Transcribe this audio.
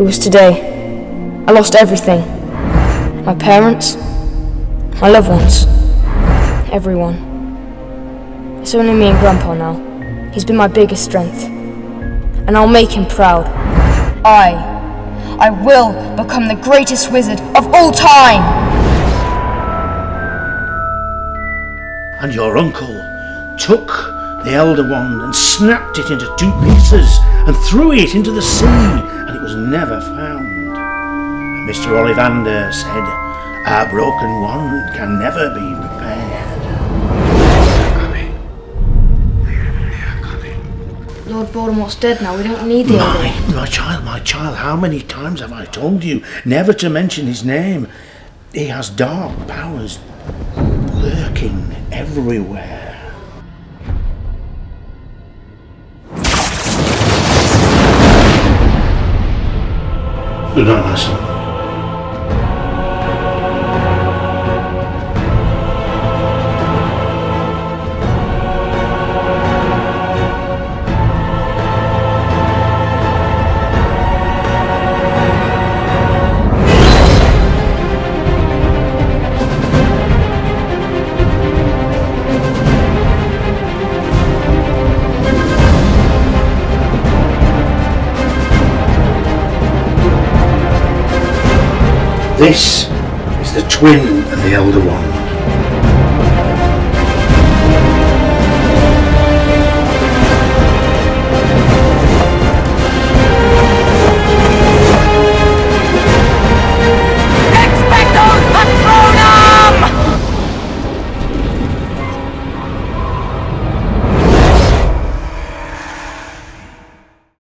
It was today. I lost everything. My parents, my loved ones, everyone. It's only me and Grandpa now. He's been my biggest strength. And I'll make him proud. I, I will become the greatest wizard of all time! And your uncle took the Elder Wand and snapped it into two pieces and threw it into the sea, and it was never found. And Mr. Ollivander said, Our broken wand can never be repaired. Lord Voldemort's dead now. We don't need the Elder My, my child, my child, how many times have I told you never to mention his name? He has dark powers lurking everywhere. You. This is the twin of the Elder Wand.